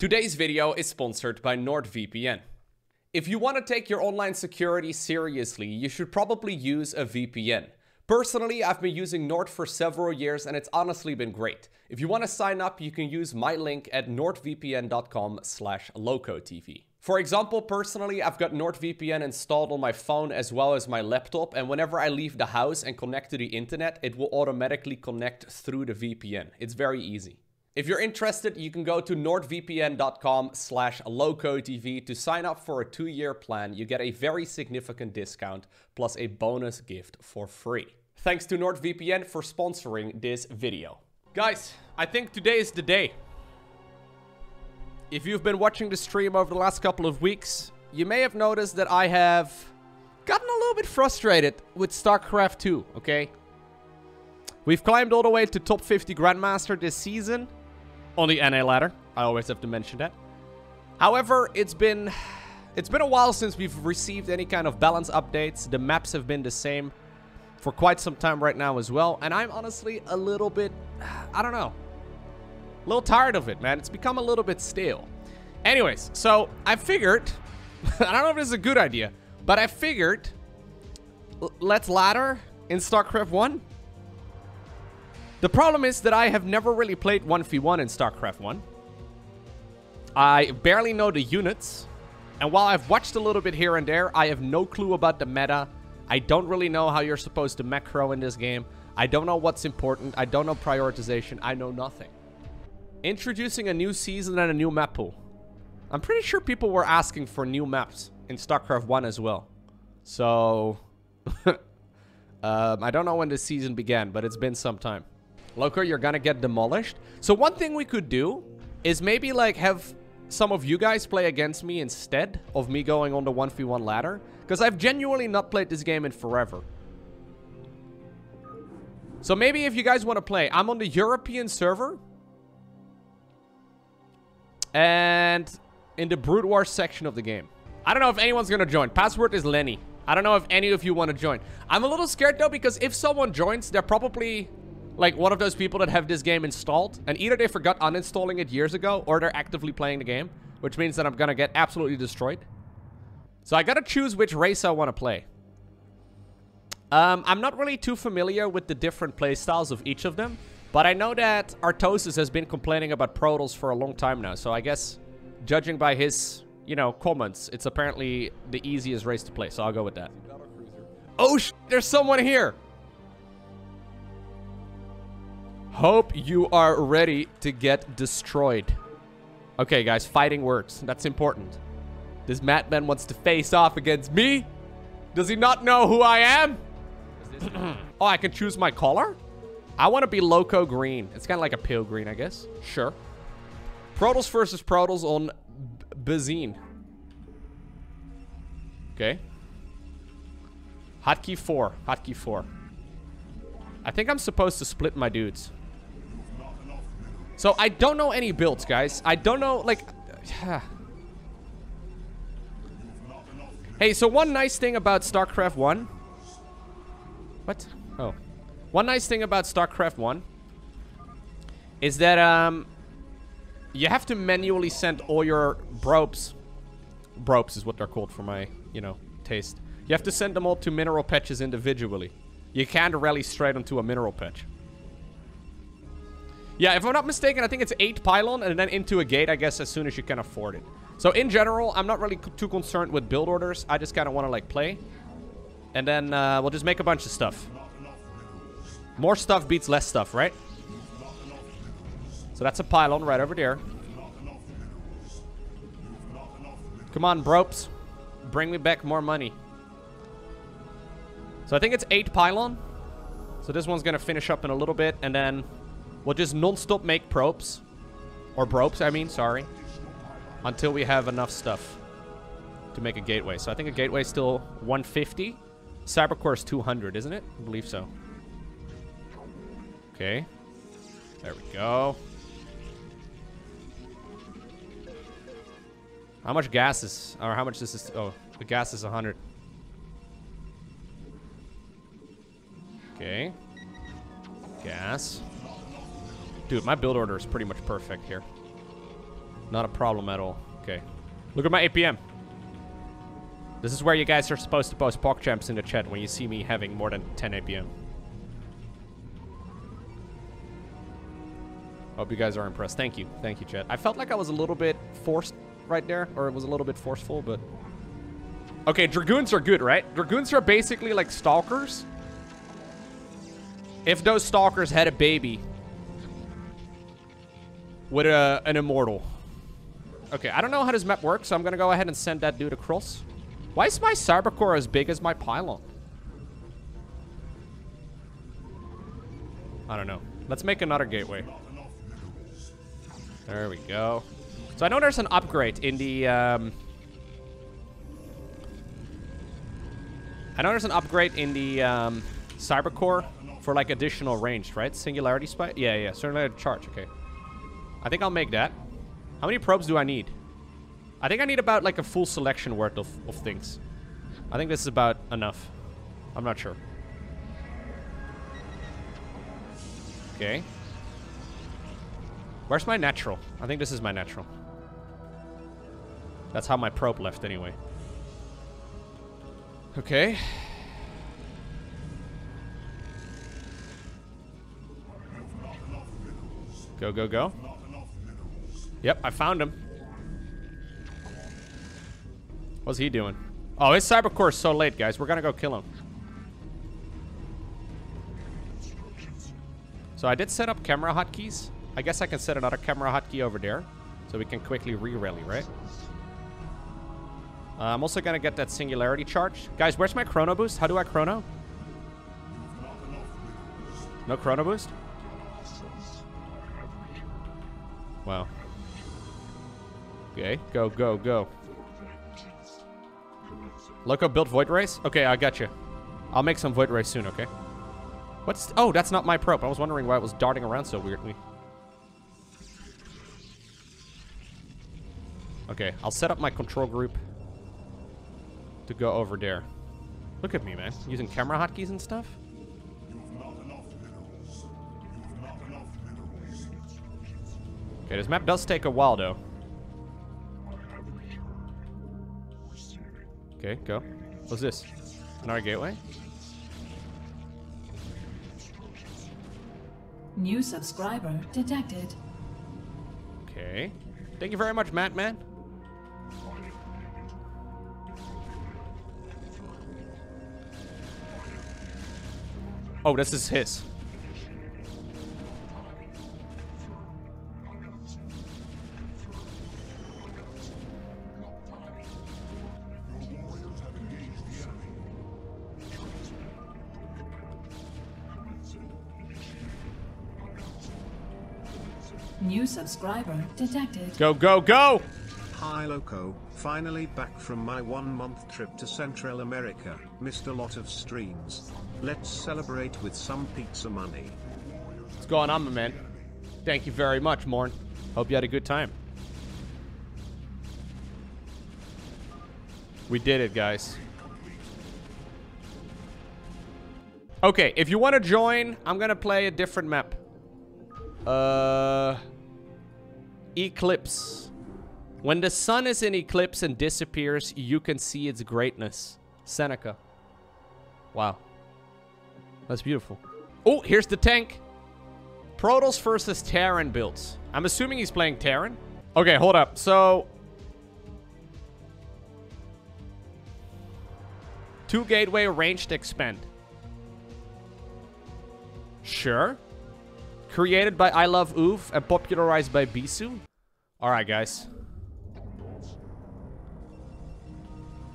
Today's video is sponsored by NordVPN. If you want to take your online security seriously, you should probably use a VPN. Personally, I've been using Nord for several years and it's honestly been great. If you want to sign up, you can use my link at nordvpn.com slash lowkotv. For example, personally, I've got NordVPN installed on my phone as well as my laptop, and whenever I leave the house and connect to the internet, it will automatically connect through the VPN. It's very easy. If you're interested, you can go to nordvpn.com slash lowkotv to sign up for a two-year plan. You get a very significant discount plus a bonus gift for free. Thanks to NordVPN for sponsoring this video. Guys, I think today is the day. If you've been watching the stream over the last couple of weeks, you may have noticed that I have gotten a little bit frustrated with StarCraft 2, okay? We've climbed all the way to top 50 Grandmaster this season on the NA ladder. I always have to mention that. However, it's been it's been a while since we've received any kind of balance updates. The maps have been the same for quite some time right now as well, and I'm honestly a little bit I don't know. A little tired of it, man. It's become a little bit stale. Anyways, so I figured I don't know if this is a good idea, but I figured let's ladder in StarCraft 1 the problem is that I have never really played 1v1 in StarCraft 1. I barely know the units. And while I've watched a little bit here and there, I have no clue about the meta. I don't really know how you're supposed to macro in this game. I don't know what's important. I don't know prioritization. I know nothing. Introducing a new season and a new map pool. I'm pretty sure people were asking for new maps in StarCraft 1 as well. So... um, I don't know when this season began, but it's been some time. Lowko, you're gonna get demolished. So one thing we could do is maybe like have some of you guys play against me instead of me going on the 1v1 ladder. Because I've genuinely not played this game in forever. So maybe if you guys want to play, I'm on the European server. And in the Brood War section of the game. I don't know if anyone's going to join. Password is Lenny. I don't know if any of you want to join. I'm a little scared though because if someone joins, they're probably like one of those people that have this game installed and either they forgot uninstalling it years ago or they're actively playing the game, which means that I'm gonna get absolutely destroyed. So I gotta choose which race I want to play. Um, I'm not really too familiar with the different playstyles of each of them, but I know that Artosis has been complaining about Protoss for a long time now, so I guess judging by his, you know, comments, it's apparently the easiest race to play, so I'll go with that. Oh, there's someone here! Hope you are ready to get destroyed. Okay, guys, fighting works. That's important. This Madman wants to face off against me? Does he not know who I am? oh, I can choose my color? I want to be Lowko Green. It's kind of like a pale green, I guess. Sure. Protoss versus Protoss on Bazine. Okay. Hotkey 4. Hotkey 4. I think I'm supposed to split my dudes. So I don't know any builds, guys. I don't know, like... hey, so one nice thing about StarCraft 1... What? Oh. One nice thing about StarCraft 1 is that um, you have to manually send all your bropes. Bropes is what they're called for my, you know, taste. You have to send them all to mineral patches individually. You can't rally straight onto a mineral patch. Yeah, if I'm not mistaken, I think it's 8 pylon and then into a gate, I guess, as soon as you can afford it. So in general, I'm not really too concerned with build orders. I just kind of want to, like, play. And then uh, we'll just make a bunch of stuff. More stuff beats less stuff, right? So that's a pylon right over there. Come on, bropes. Bring me back more money. So I think it's 8 pylon. So this one's going to finish up in a little bit. And then We'll just non-stop make probes. Or probes, I mean, sorry. Until we have enough stuff to make a gateway. So I think a gateway is still 150. Cybercore is 200, isn't it? I believe so. Okay. There we go. How much gas is... Or how much this is... Oh, the gas is 100. Okay. Gas. Dude, my build order is pretty much perfect here. Not a problem at all. Okay. Look at my APM. This is where you guys are supposed to post PogChamps in the chat when you see me having more than 10 APM. Hope you guys are impressed. Thank you. Thank you, chat. I felt like I was a little bit forced right there, or it was a little bit forceful, but... Okay, Dragoons are good, right? Dragoons are basically like Stalkers. If those Stalkers had a baby with a, an Immortal. Okay, I don't know how this map works, so I'm gonna go ahead and send that dude across. Why is my Cybercore as big as my Pylon? I don't know. Let's make another gateway. There we go. So I know there's an upgrade in the... Um, I know there's an upgrade in the um, Cybercore for like additional range, right? Singularity spike? Yeah, yeah. Certainly charge. Okay. I think I'll make that. How many probes do I need? I think I need about like a full selection worth of, of things. I think this is about enough. I'm not sure. Okay. Where's my natural? I think this is my natural. That's how my probe left anyway. Okay. Go, go, go. Yep, I found him. What's he doing? Oh, his cybercore is so late, guys. We're gonna go kill him. So I did set up camera hotkeys. I guess I can set another camera hotkey over there. So we can quickly re-rally, right? Uh, I'm also gonna get that singularity charge. Guys, where's my chrono boost? How do I chrono? No chrono boost? Wow. Okay, go, go, go. Lowko built Void Rays? Okay, I got you. I'll make some Void Rays soon, okay? What's... Oh, that's not my probe. I was wondering why it was darting around so weirdly. Okay, I'll set up my control group to go over there. Look at me, man. Using camera hotkeys and stuff. Okay, this map does take a while, though. Okay, go. What's this? Another gateway? New subscriber detected. Okay. Thank you very much, Matt, man. Oh, this is his. Subscriber detected. Go, go, go! Hi Lowko, finally back from my one month trip to Central America, missed a lot of streams. Let's celebrate with some pizza money. What's going on, my man? Thank you very much, Morn. Hope you had a good time. We did it, guys. Okay, if you want to join, I'm going to play a different map. Uh... Eclipse. When the sun is in eclipse and disappears, you can see its greatness. Seneca. Wow. That's beautiful. Oh, here's the tank. Protoss versus Terran builds. I'm assuming he's playing Terran. Okay, hold up. So... Two gateway ranged expand. Sure. Created by I Love Oof and popularized by Bisu. Alright, guys.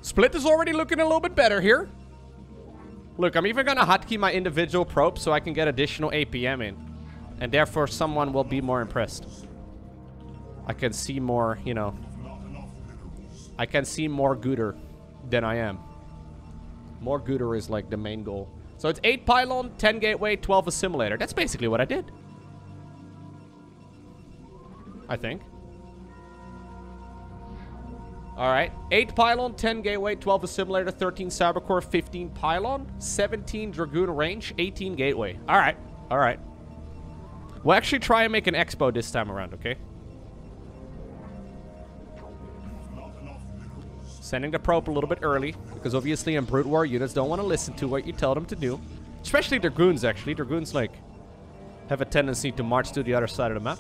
Split is already looking a little bit better here. Look, I'm even gonna hotkey my individual probe so I can get additional APM in. And therefore someone will be more impressed. I can see more, you know. I can see more gooder than I am. More gooder is like the main goal. So it's 8 pylon, 10 gateway, 12 assimilator. That's basically what I did. I think. Alright. 8 pylon, 10 gateway, 12 assimilator, 13 cybercore, 15 pylon, 17 dragoon range, 18 gateway. Alright. Alright. We'll actually try and make an expo this time around, okay? Sending the probe a little bit early, because obviously in Brood War, units don't want to listen to what you tell them to do. Especially Dragoons, actually. Dragoons, like, have a tendency to march to the other side of the map.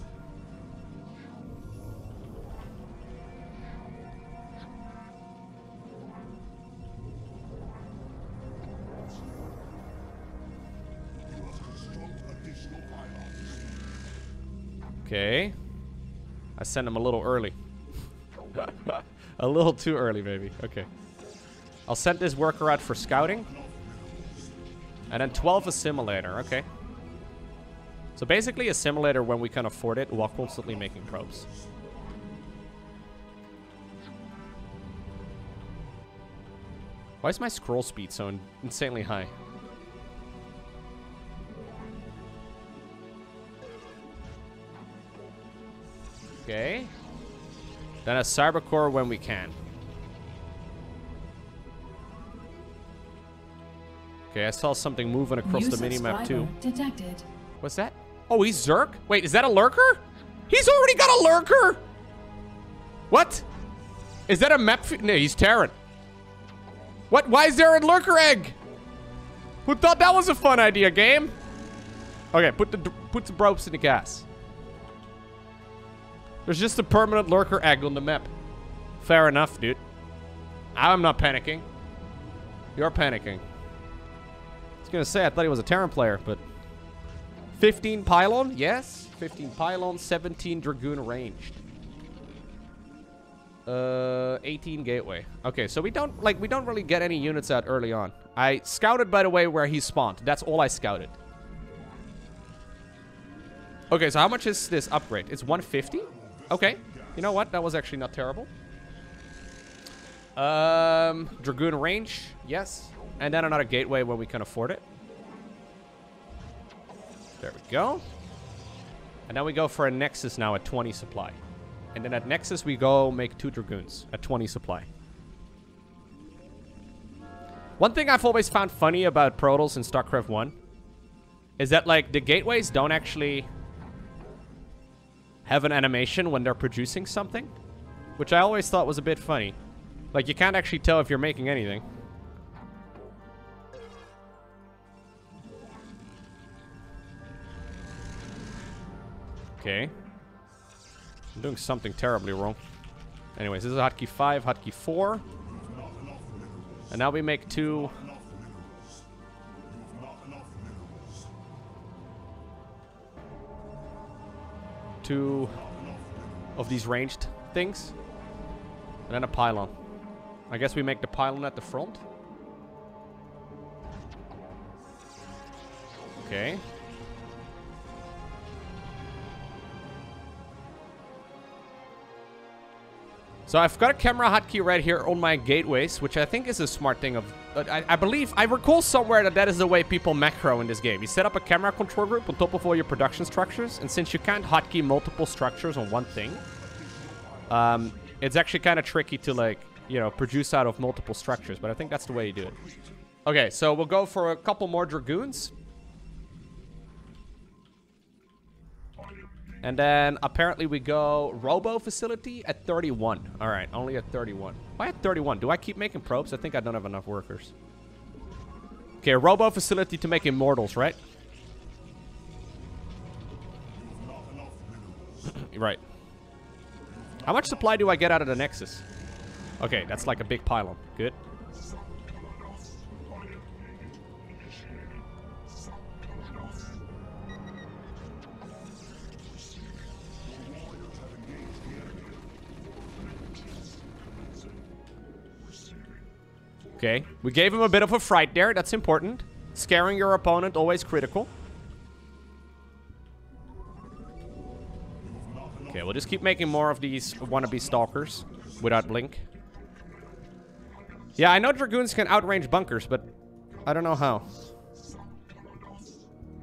Okay. I sent him a little early. a little too early, maybe. Okay. I'll send this worker out for scouting. And then 12 assimilator. Okay. So basically assimilator when we can afford it while constantly making probes. Why is my scroll speed so insanely high? Okay. Then a cybercore when we can. Okay, I saw something moving across New the minimap too. Detected. What's that? Oh, he's Zerg? Wait, is that a lurker? He's already got a lurker! What? Is that a map? No, he's Terran. What? Why is there a lurker egg? Who thought that was a fun idea, game? Okay, put the put the ropes in the gas. There's just a permanent lurker egg on the map. Fair enough, dude. I'm not panicking. You're panicking. I was gonna say I thought he was a Terran player, but 15 pylon, yes. 15 pylon, 17 dragoon ranged. Uh, 18 gateway. Okay, so we don't like we don't really get any units out early on. I scouted by the way where he spawned. That's all I scouted. Okay, so how much is this upgrade? It's 150. Okay, you know what? That was actually not terrible. Um, dragoon range, yes, and then another gateway when we can afford it. There we go. And then we go for a Nexus now at 20 supply. And then at Nexus we go make two Dragoons at 20 supply. One thing I've always found funny about Protoss in StarCraft 1 is that like the gateways don't actually have an animation when they're producing something, which I always thought was a bit funny. Like you can't actually tell if you're making anything. Okay. I'm doing something terribly wrong. Anyways, this is hotkey 5, hotkey 4. And now we make two... Two of these ranged things. And then a pylon. I guess we make the pylon at the front. Okay. So I've got a camera hotkey right here on my gateways, which I think is a smart thing of... I, I believe, I recall somewhere that that is the way people macro in this game. You set up a camera control group on top of all your production structures, and since you can't hotkey multiple structures on one thing, um, it's actually kind of tricky to, like, you know, produce out of multiple structures, but I think that's the way you do it. Okay, so we'll go for a couple more Dragoons. And then apparently we go Robo facility at 31. All right, only at 31. Why at 31? Do I keep making probes? I think I don't have enough workers. Okay, a Robo facility to make immortals, right? right. How much supply do I get out of the Nexus? Okay, that's like a big pylon. Good. Okay, we gave him a bit of a fright there. That's important. Scaring your opponent, always critical. Okay, we'll just keep making more of these wannabe stalkers without blink. Yeah, I know Dragoons can outrange bunkers, but I don't know how.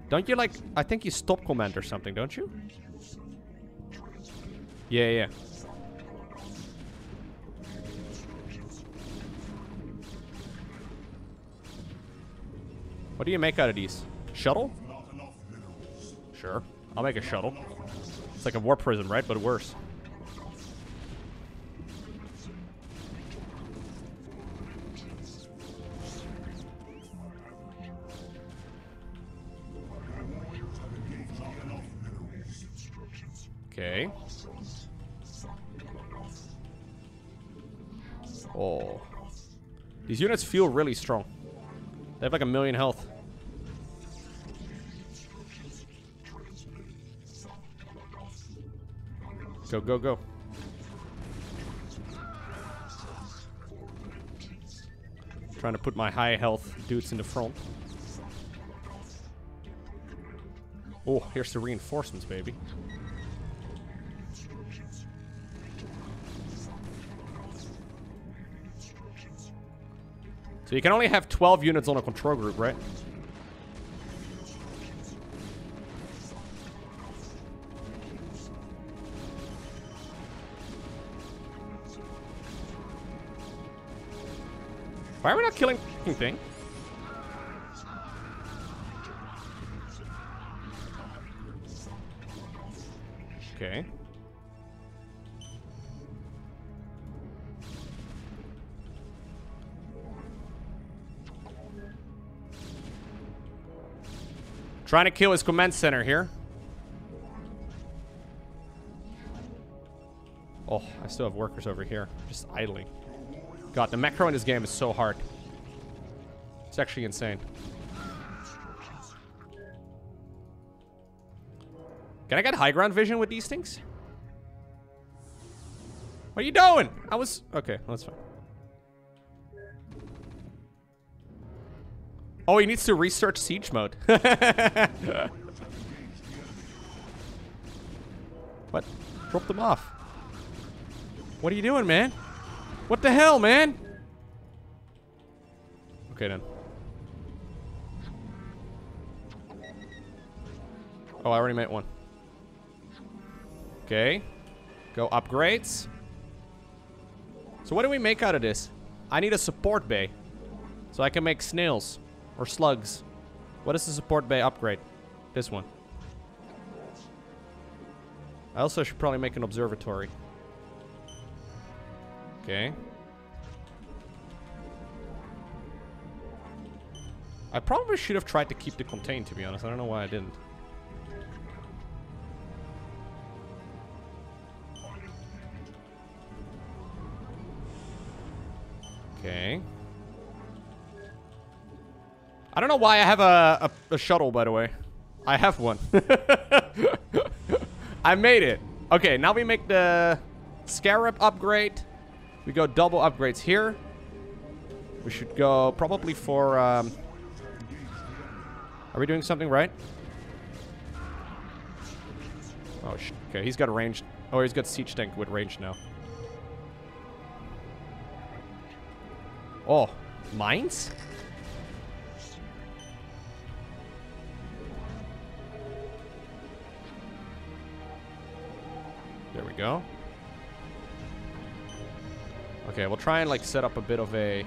Don't you like... I think you stop command or something, don't you? Yeah, yeah. What do you make out of these? Shuttle? Sure. I'll make a shuttle. It's like a warp prism, right? But worse. Okay. Oh. These units feel really strong. They have like a million health. Go, go, go. Trying to put my high health dudes in the front. Oh, here's the reinforcements, baby. So you can only have 12 units on a control group, right? Why are we not killing the thing? Okay. Trying to kill his command center here. Oh, I still have workers over here. Just idling. God, the macro in this game is so hard. It's actually insane. Can I get high ground vision with these things? What are you doing? I was... Okay, that's fine. Oh, he needs to research siege mode. what? Drop them off. What are you doing, man? What the hell, man? Okay, then. Oh, I already made one. Okay. Go upgrades. So what do we make out of this? I need a support bay. So I can make snails. Or slugs. What is the support bay upgrade? This one. I also should probably make an observatory. Okay. I probably should have tried to keep the contained, to be honest. I don't know why I didn't. Okay. I don't know why I have a, a, a shuttle, by the way. I have one. I made it. Okay, now we make the Scarab upgrade. We go double upgrades here. We should go probably for... Um, are we doing something right? Oh, okay. He's got a range. Oh, he's got siege tank with range now. Oh, mines? There we go. Okay, we'll try and like set up a bit of a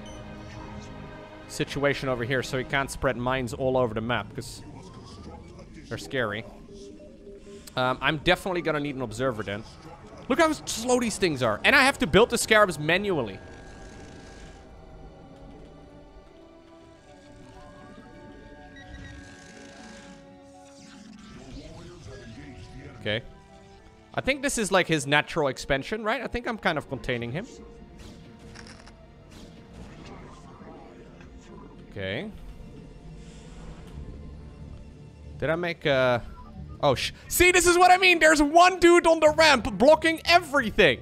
situation over here so he can't spread mines all over the map because they're scary. Um, I'm definitely gonna need an observer then. Look how slow these things are. And I have to build the scarabs manually. Okay. I think this is like his natural expansion, right? I think I'm kind of containing him. Okay. Did I make a... Oh, sh see, this is what I mean. There's one dude on the ramp blocking everything.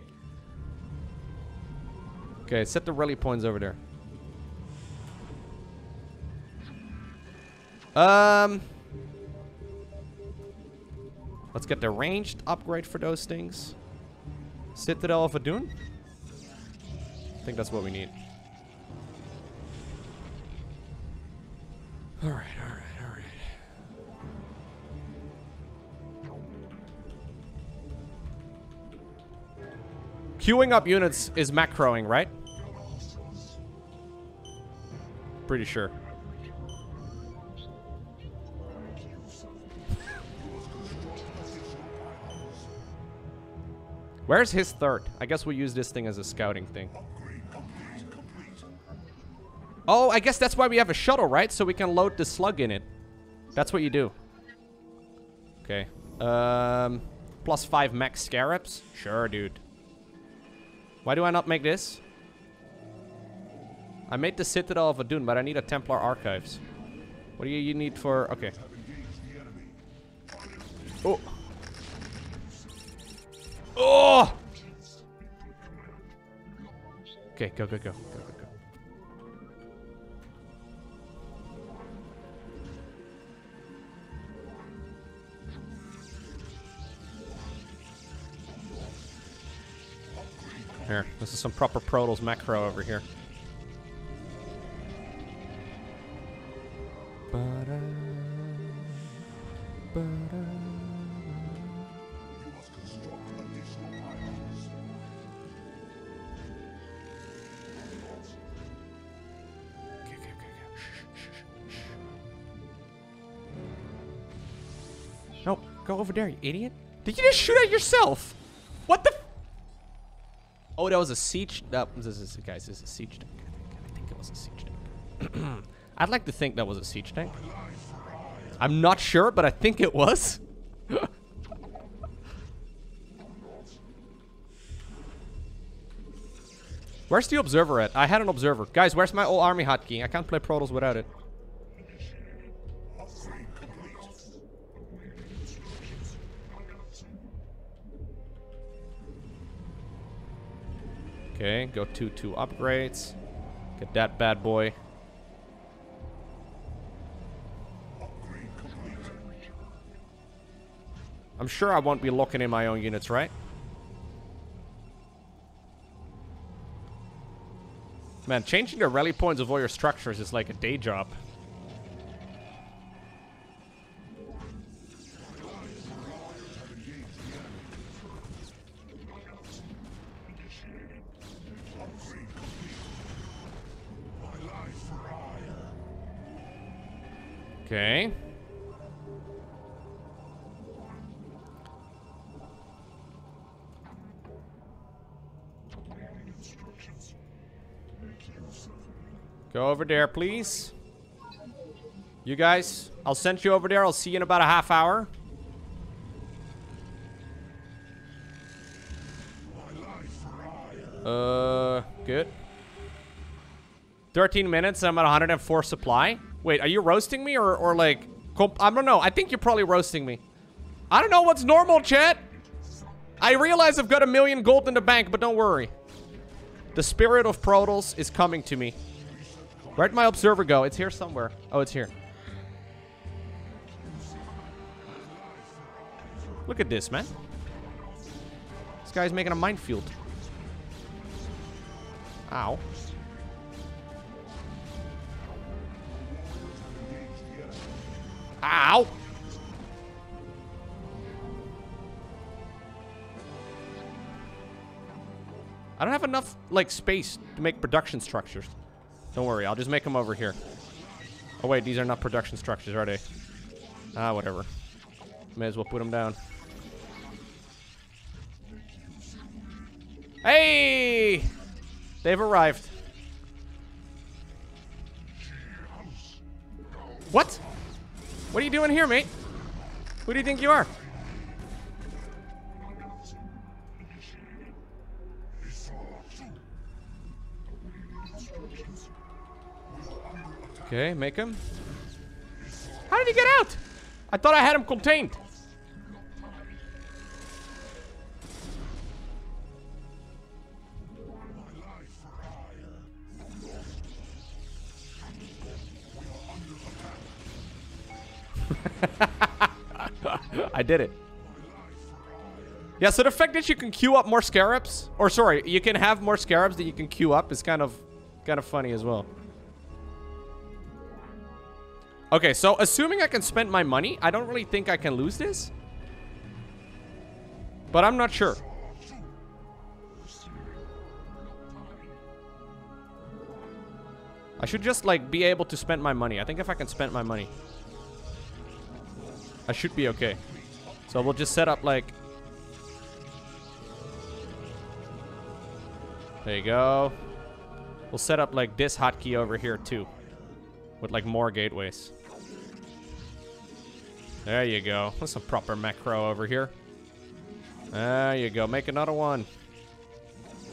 Okay, set the rally points over there. Um... Let's get the ranged upgrade for those things. Citadel of Adun? I think that's what we need. Alright, alright, alright. Queuing up units is macroing, right? Pretty sure. Where's his third? I guess we'll use this thing as a scouting thing. Oh, I guess that's why we have a shuttle, right? So we can load the slug in it. That's what you do. Okay. Um, plus 5 max scarabs? Sure, dude. Why do I not make this? I made the Citadel of Adun, but I need a Templar Archives. What do you, you need for... Okay. Oh. Oh! Okay, go, go, go. Here, this is some proper Protoss macro over here. No, go over there, you idiot. Did you just shoot at yourself? Oh, that was a siege. That this is guys. This is a siege tank. I think, I think it was a siege tank. I'd like to think that was a siege tank. I'm not sure, but I think it was. Where's the observer at? I had an observer. Guys, where's my old army hotkey? I can't play Protoss without it. Okay, go to two upgrades. Get that bad boy. I'm sure I won't be locking in my own units, right? Man, changing the rally points of all your structures is like a day job. Okay. Go over there, please. You guys, I'll send you over there. I'll see you in about a half hour. Uh, good. 13 minutes, I'm at 104 supply. Wait, are you roasting me or, or like... I don't know. I think you're probably roasting me. I don't know what's normal, chat. I realize I've got a million gold in the bank, but don't worry. The spirit of Protoss is coming to me. Where'd my observer go? It's here somewhere. Oh, it's here. Look at this, man. This guy's making a minefield. Ow. Ow! I don't have enough, like, space to make production structures. Don't worry, I'll just make them over here. Oh, wait, these are not production structures, are they? Ah, whatever. May as well put them down. Hey! They've arrived. What? What are you doing here, mate? Who do you think you are? Okay, make him. How did he get out? I thought I had him contained. I did it. Yeah, so the fact that you can queue up more scarabs, or sorry, you can have more scarabs that you can queue up is kind of, kind of funny as well. Okay, so assuming I can spend my money, I don't really think I can lose this. But I'm not sure. I should just, like, be able to spend my money. I think if I can spend my money, I should be okay. So we'll just set up, like... There you go. We'll set up, like, this hotkey over here, too. With, like, more gateways. There you go. That's some proper macro over here. There you go. Make another one.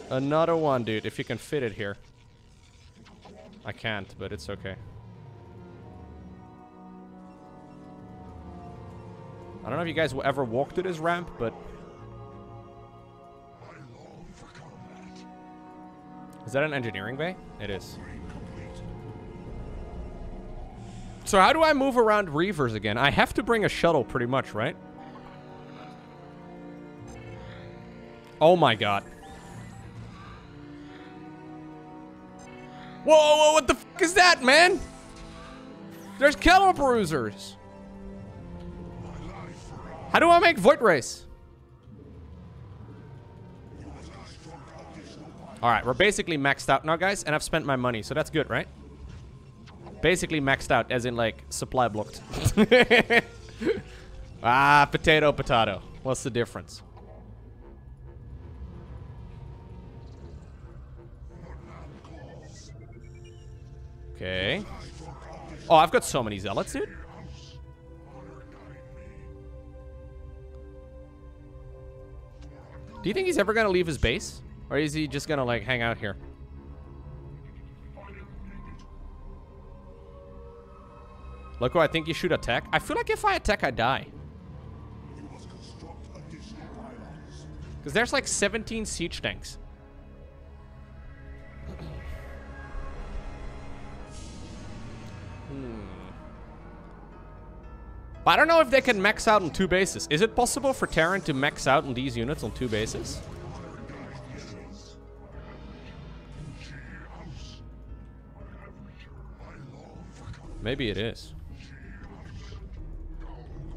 Another one, dude. If you can fit it here. I can't, but it's okay. I don't know if you guys will ever walk to this ramp, but... Is that an engineering bay? It is. So how do I move around Reavers again? I have to bring a shuttle pretty much, right? Oh my god. Whoa, whoa, what the fuck is that, man? There's battle cruisers. How do I make Void Rays? Alright, we're basically maxed out now, guys, and I've spent my money, so that's good, right? Basically maxed out, as in, like, supply blocked. ah, potato, potato. What's the difference? Okay. Oh, I've got so many zealots, dude. Do you think he's ever gonna leave his base? Or is he just gonna, like, hang out here? Lowko, I think you should attack. I feel like if I attack, I die. Because there's like 17 siege tanks. hmm. But I don't know if they can max out on two bases. Is it possible for Terran to max out on these units on two bases? Maybe it is.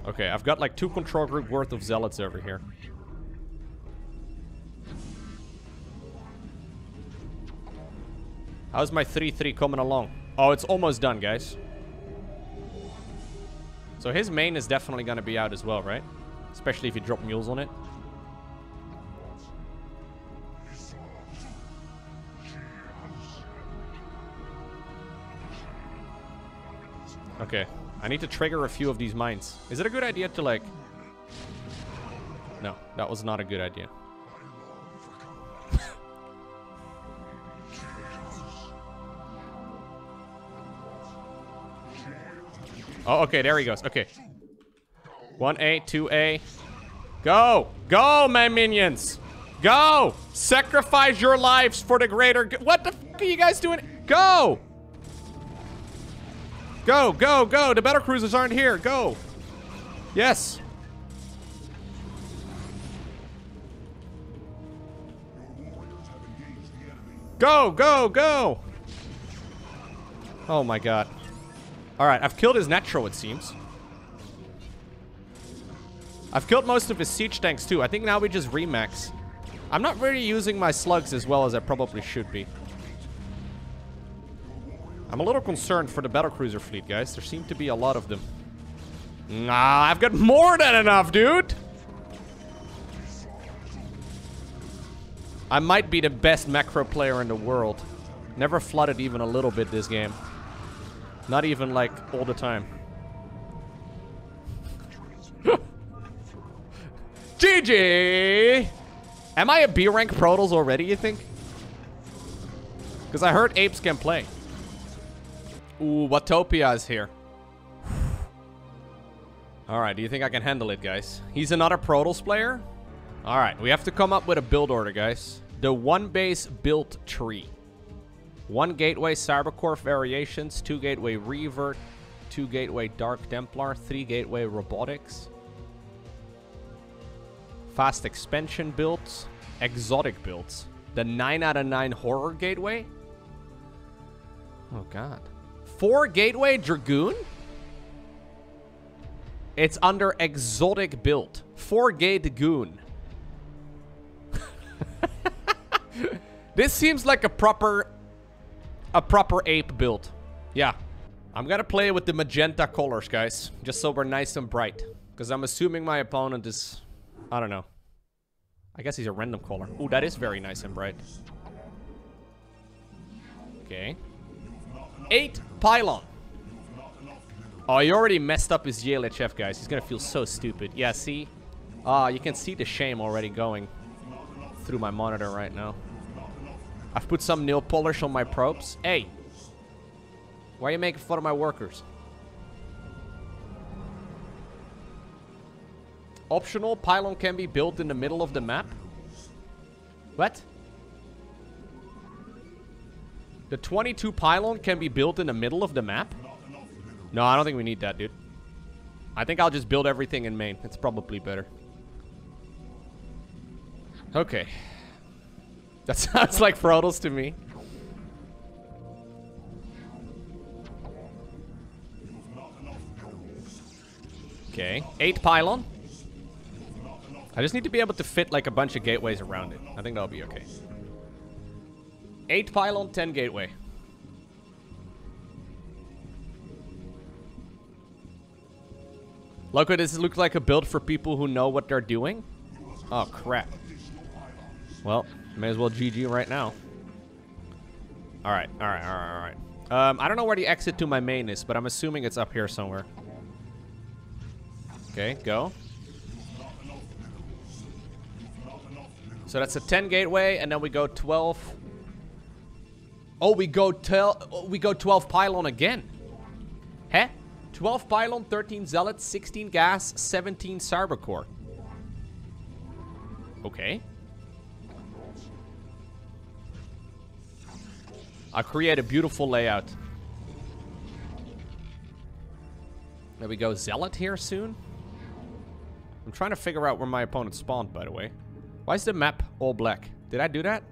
Okay, I've got like two control group worth of zealots over here. How's my 3-3 coming along? Oh, it's almost done, guys. So his main is definitely going to be out as well, right? Especially if you drop mules on it. Okay. I need to trigger a few of these mines. Is it a good idea to, like... No, that was not a good idea. Oh, okay, there he goes. Okay. 1A, 2A. Go! Go, my minions! Go! Sacrifice your lives for the greater What the f are you guys doing? Go! Go, go, go! The battle cruisers aren't here. Go! Yes! Go, go, go! Oh my god. Alright, I've killed his natural, it seems. I've killed most of his siege tanks too. I think now we just remax. I'm not really using my slugs as well as I probably should be. I'm a little concerned for the battlecruiser fleet, guys. There seem to be a lot of them. Nah, I've got more than enough, dude! I might be the best macro player in the world. Never flooded even a little bit this game. Not even, like, all the time. GG! Am I a B rank Protoss already, you think? Because I heard apes can play. Ooh, Watopia is here. Alright, do you think I can handle it, guys? He's another Protoss player? Alright, we have to come up with a build order, guys. The one base built tree. One gateway Cybercore variations, two gateway Reaver, two gateway Dark Templar, three gateway Robotics. Fast expansion builds, exotic builds. The 9 out of 9 horror gateway? Oh god. Four Gateway Dragoon? It's under exotic build. Four Gate Goon. this seems like a proper a proper ape build. Yeah. I'm gonna play with the magenta colors, guys. Just so we're nice and bright. Because I'm assuming my opponent is... I don't know. I guess he's a random color. Oh, that is very nice and bright. Okay. Eight pylon. Oh, he already messed up his GLHF, guys. He's gonna feel so stupid. Yeah, see? Ah, you can see the shame already going through my monitor right now. I've put some nail polish on my probes. Hey! Why are you making fun of my workers? Optional pylon can be built in the middle of the map? What? The 22 pylon can be built in the middle of the map? No, I don't think we need that, dude. I think I'll just build everything in main. It's probably better. Okay. That sounds like Frodo's to me. Okay. Eight pylon. I just need to be able to fit like a bunch of gateways around it. I think that'll be okay. Eight pylon, ten gateway. Lowko, does this look like a build for people who know what they're doing? Oh, crap. Well, may as well GG right now. Alright, alright, alright, alright. Um, I don't know where the exit to my main is, but I'm assuming it's up here somewhere. Okay, go. So that's a 10 gateway, and then we go 12. Oh, we go tel we go 12 pylon again. Huh? 12 pylon, 13 zealot, 16 gas, 17 cybercore. Okay. I create a beautiful layout. There we go. Zealot here soon. I'm trying to figure out where my opponent spawned, by the way. Why is the map all black? Did I do that?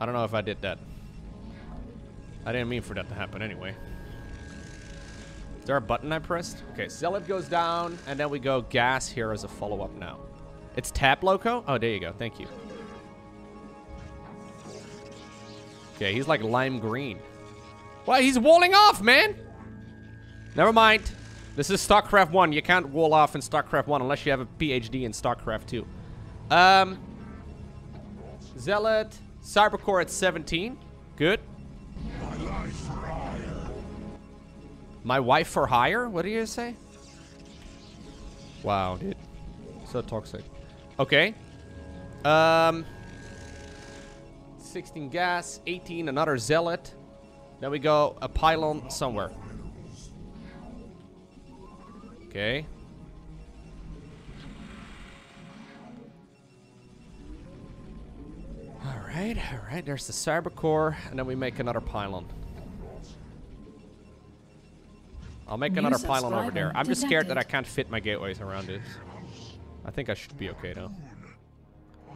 I don't know if I did that. I didn't mean for that to happen anyway. Is there a button I pressed? Okay, Zealot goes down, and then we go Gas here as a follow-up now. It's Tap Lowko? Oh, there you go. Thank you. Okay, he's like lime green. Why, he's walling off, man! Never mind. This is StarCraft 1. You can't wall off in StarCraft 1 unless you have a PhD in StarCraft 2. Um, Zealot, Cybercore at 17. Good. My wife for hire? What do you say? Wow, dude. So toxic. Okay. Um, 16 gas, 18 another zealot. Then we go a pylon somewhere. Okay. Alright, alright, there's the cyber core, and then we make another pylon. I'll make New another pylon over there. I'm just scared that I can't fit my gateways around it. I think I should be okay though.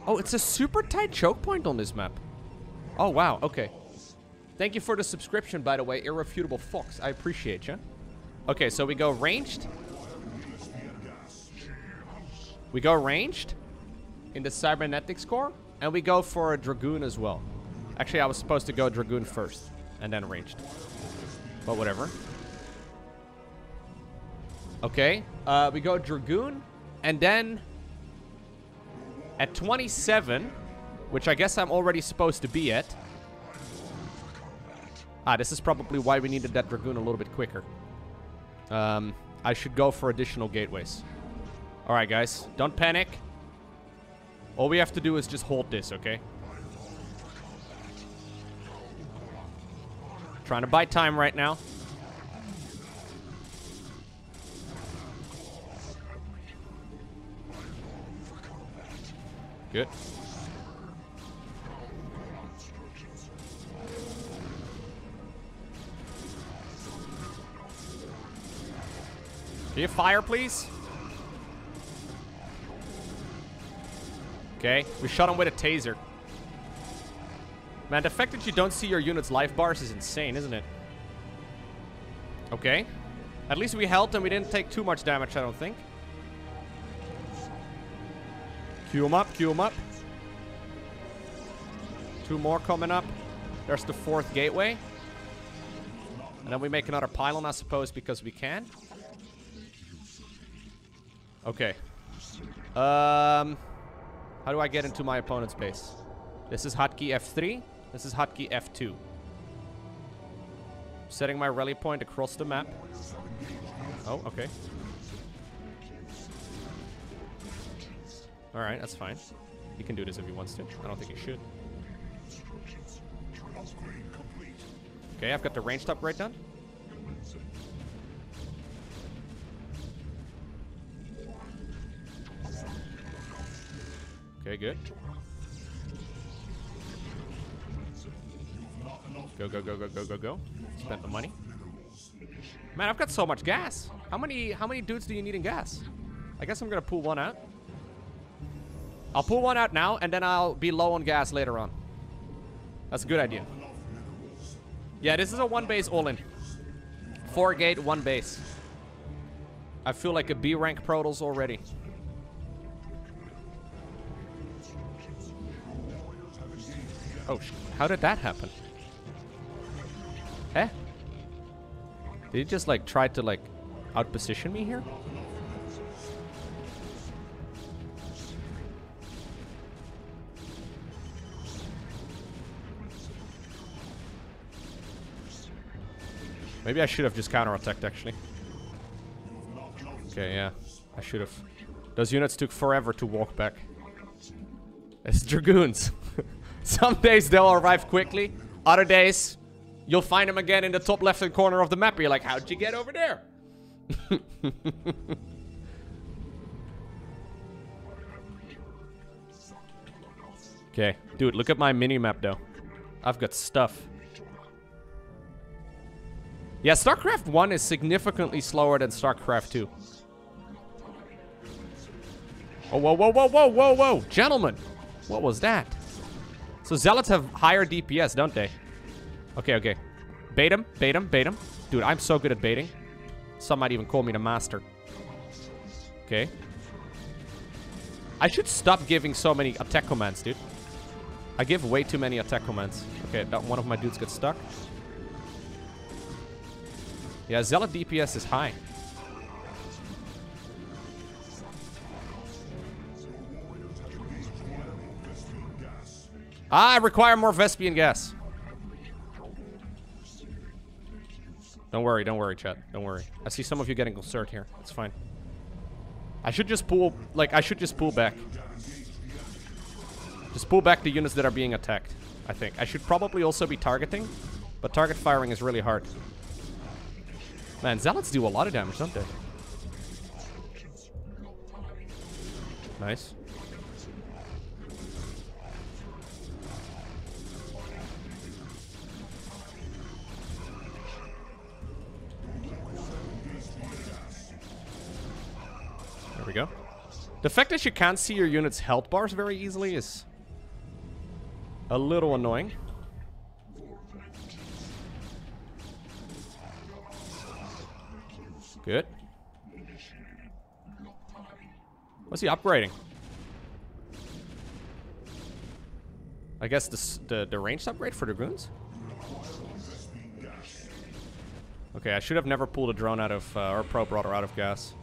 Oh, it's a super tight choke point on this map. Oh, wow, okay. Thank you for the subscription, by the way, Irrefutable Fox. I appreciate you. Okay, so we go ranged. We go ranged in the cybernetics core, and we go for a dragoon as well. Actually, I was supposed to go dragoon first, and then ranged. But whatever. Okay, uh, we go dragoon, and then at 27, which I guess I'm already supposed to be at. Ah, this is probably why we needed that dragoon a little bit quicker. Um, I should go for additional gateways. All right, guys, don't panic. All we have to do is just hold this, okay? Trying to buy time right now. Good. Can you fire, please? Okay, we shot him with a taser. Man, the fact that you don't see your unit's life bars is insane, isn't it? Okay. At least we held and we didn't take too much damage, I don't think. Queue him up, queue him up. Two more coming up. There's the fourth gateway. And then we make another pylon, I suppose, because we can. Okay. Um, how do I get into my opponent's base? This is hotkey F3. This is hotkey F2. Setting my rally point across the map. Oh, okay. Alright, that's fine. He can do this if he wants to. I don't think he should. Okay, I've got the ranged upgrade done. Okay, good. Go, go, go, go, go, go, go. Spent the money. Man, I've got so much gas. How many how many dudes do you need in gas? I guess I'm gonna pull one out. I'll pull one out now, and then I'll be low on gas later on. That's a good idea. Yeah, this is a one base all-in. Four gate, one base. I feel like a B rank Protoss already. Oh, how did that happen? Eh? Did he just like try to like outposition me here? Maybe I should have just counterattacked actually. Okay, yeah. I should have. Those units took forever to walk back. It's Dragoons. Some days they'll arrive quickly. Other days, you'll find them again in the top left-hand corner of the map. You're like, how'd you get over there? okay, dude, look at my mini-map though. I've got stuff. Yeah, StarCraft 1 is significantly slower than StarCraft 2. Oh, whoa, whoa, whoa, whoa, whoa, whoa. Gentlemen, what was that? So Zealots have higher DPS, don't they? Okay, okay. Bait him, bait him, bait him. Dude, I'm so good at baiting. Some might even call me the master. Okay. I should stop giving so many attack commands, dude. I give way too many attack commands. Okay, that one of my dudes gets stuck. Yeah, Zealot DPS is high. Ah, I require more Vespene gas. Don't worry, don't worry, chat. Don't worry. I see some of you getting concerned here. It's fine. I should just pull, like, I should just pull back. Just pull back the units that are being attacked, I think. I should probably also be targeting, but target firing is really hard. Man, zealots do a lot of damage, don't they? Nice. The fact that you can't see your unit's health bars very easily is a little annoying. Good. What's he upgrading? I guess the, the, the range upgrade for the goons? Okay, I should have never pulled a drone out of, uh, or probe rotor out of gas.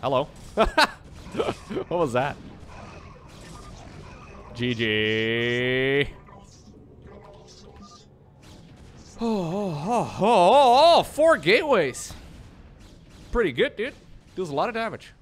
Hello. what was that? GG. Oh, oh, oh, oh, oh, four gateways. Pretty good, dude. Does a lot of damage.